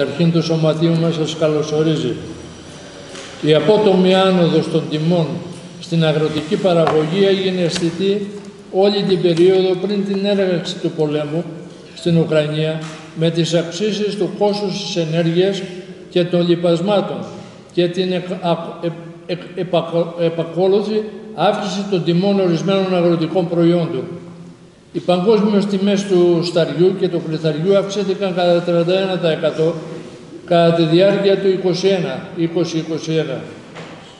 Αρχήν του Σωματείου μας σας καλωσορίζει. Η απότομη άνοδος των τιμών στην αγροτική παραγωγή έγινε αισθητή όλη την περίοδο πριν την έργαξη του πολέμου στην Ουκρανία με τις αυξήσεις του κόστους της ενέργειας και των λοιπασμάτων και την επακόλουθη αύξηση των τιμών ορισμένων αγροτικών προϊόντων. Οι παγκόσμιες τιμές του σταριού και του κρυθαριού αυξήθηκαν κατά 31% κατά τη διάρκεια του 2021.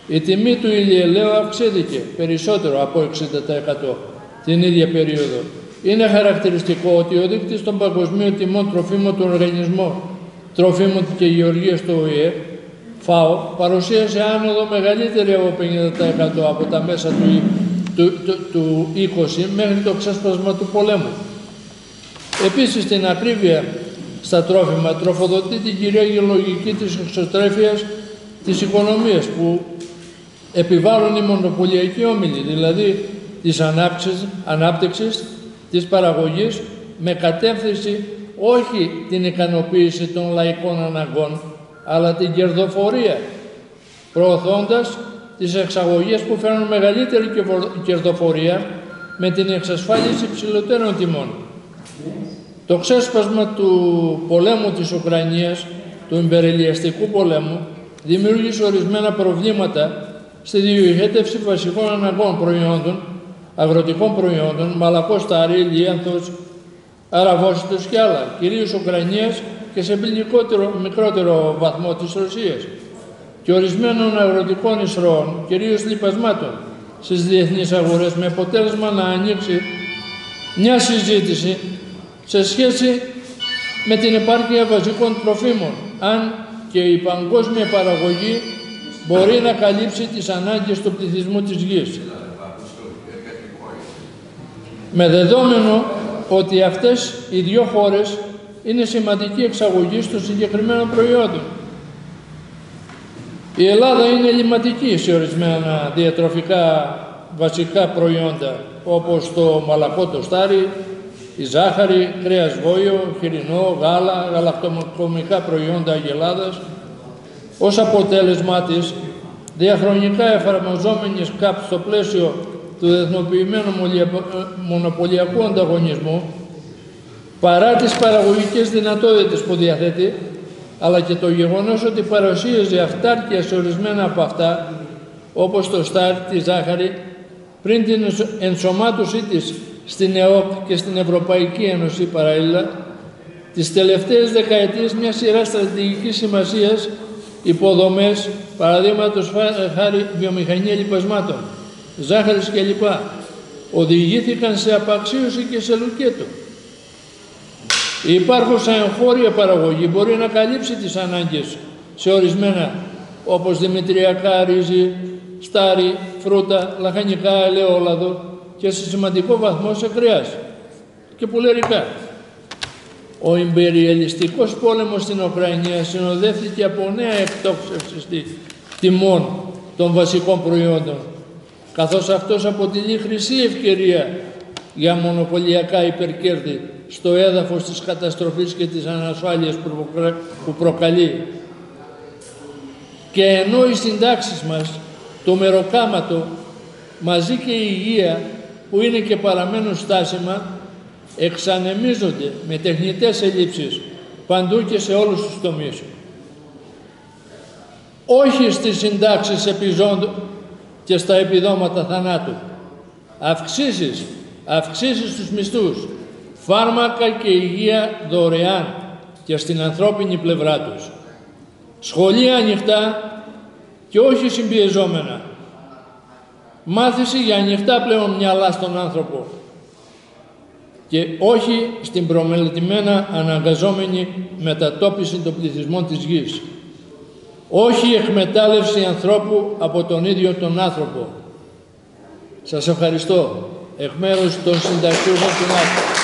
Η τιμή του ηλιελαίου αυξήθηκε περισσότερο από 60% την ίδια περίοδο. Είναι χαρακτηριστικό ότι ο δείκτης των παγκοσμίων τιμών τροφίμων του Οργανισμού Τροφίμων και Γεωργίας του ΟΗΕ, ΦΑΟ, παρουσίασε άνοδο μεγαλύτερη από 50% από τα μέσα του, του, του, του 20 μέχρι το ξέσπασμα του πολέμου. Επίσης, την ακρίβεια στα τρόφιμα τροφοδοτεί την κυρία λογική της εξωστρέφειας της οικονομίας που επιβάλλουν οι μονοπωλιακοί όμιλοι, δηλαδή της ανάπτυξης, ανάπτυξης της παραγωγής με κατεύθυνση όχι την ικανοποίηση των λαϊκών αναγκών, αλλά την κερδοφορία, προωθώντας τις εξαγωγές που φέρνουν μεγαλύτερη κερδοφορία με την εξασφάλιση ψηλότερων τιμών. Το ξέσπασμα του πολέμου της Ουκρανίας, του εμπεριλιαστικού πολέμου, δημιούργησε ορισμένα προβλήματα στη διοχέτευση βασικών αναγκών προϊόντων, αγροτικών προϊόντων, μαλακός στάρι, λίανθος, αραβόσιτος και άλλα, κυρίως Ουκρανίας και σε μικρότερο βαθμό της Ρωσίας και ορισμένων αγροτικών ισρώων, κυρίως λιπασμάτων, στις διεθνείς αγορές με αποτέλεσμα να ανοίξει μια συζήτηση σε σχέση με την επάρκεια βασικών τροφίμων, αν και η παγκόσμια παραγωγή μπορεί να καλύψει τις ανάγκες του πληθυσμού της γης. Με δεδόμενο ότι αυτές οι δύο χώρες είναι σημαντική εξαγωγή των συγκεκριμένων προϊόντων. Η Ελλάδα είναι ελληματική σε ορισμένα διατροφικά βασικά προϊόντα, όπως το μαλακό το στάρι, η ζάχαρη, κρέας βόλιο, χοιρινό, γάλα, γαλακτοκομικά προϊόντα αγελάδας, ως αποτέλεσμά της, διαχρονικά εφαρμοζόμενης ΚΑΠ στο πλαίσιο του διεθνοποιημένου μονοπωλιακού ανταγωνισμού, παρά τις παραγωγικές δυνατότητες που διαθέτει, αλλά και το γεγονός ότι παρουσίαζε αυτάρκεια σε ορισμένα από αυτά, όπως το στάρ, τη ζάχαρη, πριν την ενσωμάτωσή της στην ΕΟΚ και στην Ευρωπαϊκή Ένωση παράλληλα, τις τελευταίες δεκαετίες μια σειρά στρατηγικής σημασίας υποδομές, παραδείγματος χάρη βιομηχανία λοιπασμάτων, ζάχαρης κλπ. οδηγήθηκαν σε απαξίωση και σε λουκέτο. Η υπάρχουσα εγχώρια παραγωγή μπορεί να καλύψει τις ανάγκες σε ορισμένα όπως δημητριακά, ρύζι, στάρι, φρούτα, λαχανικά, ελαιόλαδο και σε σημαντικό βαθμό σε κρέας και πουλερικά. Ο ιμπεριαλιστικός πόλεμος στην Ουκρανία συνοδεύτηκε από νέα εκτόξευση τιμών των βασικών προϊόντων, καθώς αυτός αποτελεί χρυσή ευκαιρία για μονοπωλιακά υπερκέρδη στο έδαφος της καταστροφής και της ανασφάλειας που προκαλεί. Και ενώ οι συντάξεις μας, το μεροκάματο, μαζί και η υγεία που είναι και παραμένουν στάσιμα, εξανεμίζονται με τεχνητές ελλείψεις παντού και σε όλους τους τομείς. Όχι στις συντάξεις επιζώντων και στα επιδόματα θανάτου. Αυξήσεις, αυξήσεις στους μισθούς, φάρμακα και υγεία δωρεάν και στην ανθρώπινη πλευρά τους. Σχολεία ανοιχτά και όχι συμπιεζόμενα. Μάθηση για ανοιχτά πλέον μυαλά στον άνθρωπο και όχι στην προμελετημένα αναγκαζόμενη μετατόπιση των πληθυσμών της γης. Όχι εκμετάλλευση ανθρώπου από τον ίδιο τον άνθρωπο. Σας ευχαριστώ εκ μέρους των συνταξιούχων του ΝΑΤΟ.